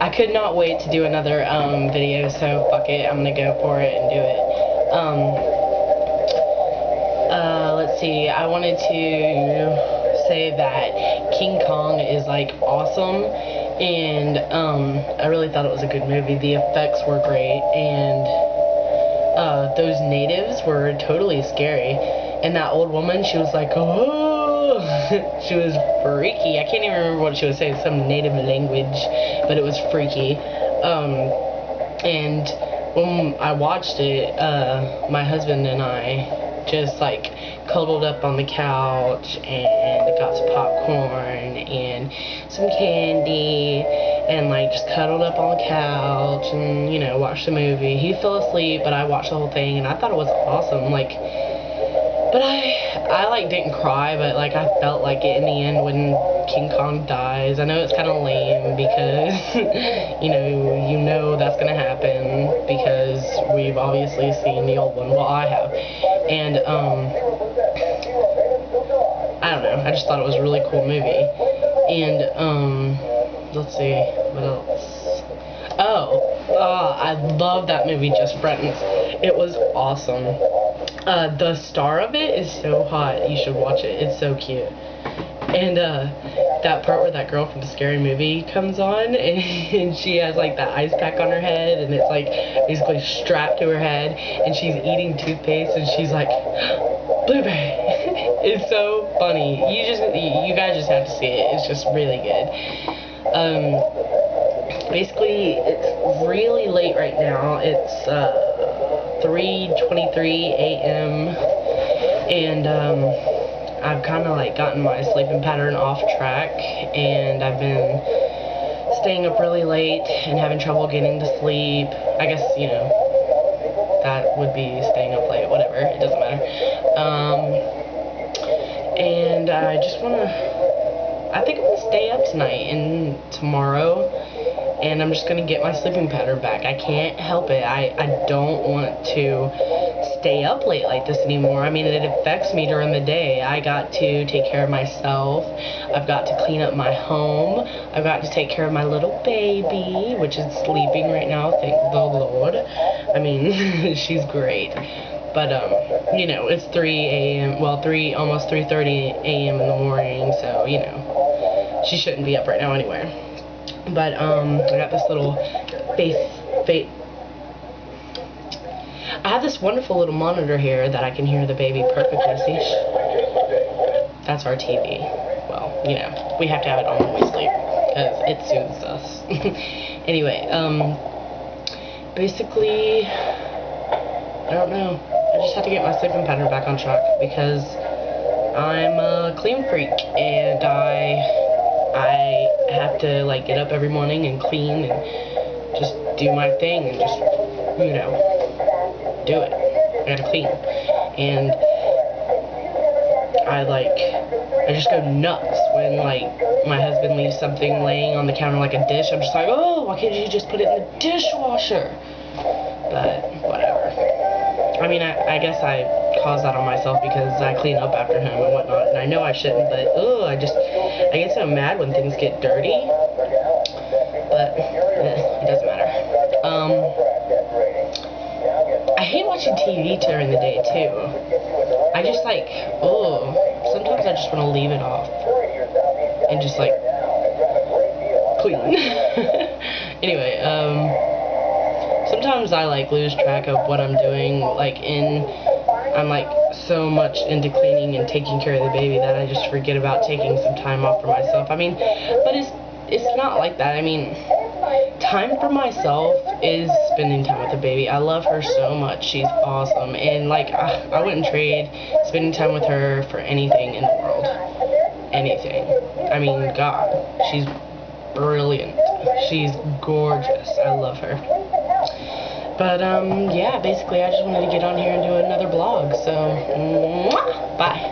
I could not wait to do another um, video, so fuck it, I'm gonna go for it and do it. Um, uh, let's see, I wanted to say that King Kong is like awesome, and um, I really thought it was a good movie. The effects were great, and uh, those natives were totally scary. And that old woman, she was like, oh. she was freaky. I can't even remember what she was saying, some native language, but it was freaky. Um, and when I watched it, uh, my husband and I just like cuddled up on the couch and got some popcorn and some candy and like just cuddled up on the couch and you know watched the movie. He fell asleep, but I watched the whole thing and I thought it was awesome. Like but I, I like didn't cry, but like I felt like it in the end when King Kong dies. I know it's kind of lame because, you know, you know that's gonna happen because we've obviously seen the old one. Well, I have, and um, I don't know. I just thought it was a really cool movie, and um, let's see what else. Oh, uh, I love that movie, Just Friends. It was awesome. Uh, the star of it is so hot. You should watch it. It's so cute. And uh, that part where that girl from the scary movie comes on and she has like that ice pack on her head and it's like basically strapped to her head and she's eating toothpaste and she's like, blueberry. it's so funny. You just, you guys just have to see it. It's just really good. Um, basically, it's really late right now. It's uh, 3.23 a.m. and um, I've kind of like gotten my sleeping pattern off track and I've been staying up really late and having trouble getting to sleep. I guess, you know, that would be staying up late, whatever, it doesn't matter. Um, and I just want to, I think I'm going to stay up tonight and tomorrow and I'm just gonna get my sleeping pattern back. I can't help it. I, I don't want to stay up late like this anymore. I mean, it affects me during the day. I got to take care of myself. I've got to clean up my home. I've got to take care of my little baby, which is sleeping right now, thank the Lord. I mean, she's great. But, um, you know, it's 3 a.m., well, 3, almost 3.30 a.m. in the morning, so, you know, she shouldn't be up right now anyway. But, um, I got this little face, face, I have this wonderful little monitor here that I can hear the baby perfectly. See? That's our TV. Well, you know, we have to have it on when we sleep because it soothes us. anyway, um, basically, I don't know. I just had to get my sleeping pattern back on track because I'm a clean freak and I I have to like get up every morning and clean and just do my thing and just you know do it. I gotta clean and I like I just go nuts when like my husband leaves something laying on the counter like a dish. I'm just like, oh, why can't you just put it in the dishwasher? But whatever. I mean, I, I guess I cause that on myself because I clean up after him and whatnot, and I know I shouldn't, but ugh, I just I get so mad when things get dirty. But eh, it doesn't matter. Um, I hate watching TV during the day too. I just like, oh, sometimes I just want to leave it off and just like clean. anyway, um sometimes I like lose track of what I'm doing, like in, I'm like so much into cleaning and taking care of the baby that I just forget about taking some time off for myself. I mean, but it's, it's not like that. I mean, time for myself is spending time with the baby. I love her so much. She's awesome. And like, I, I wouldn't trade spending time with her for anything in the world. Anything. I mean, God, she's brilliant. She's gorgeous. I love her. But, um, yeah, basically I just wanted to get on here and do another blog. So, mwah, bye.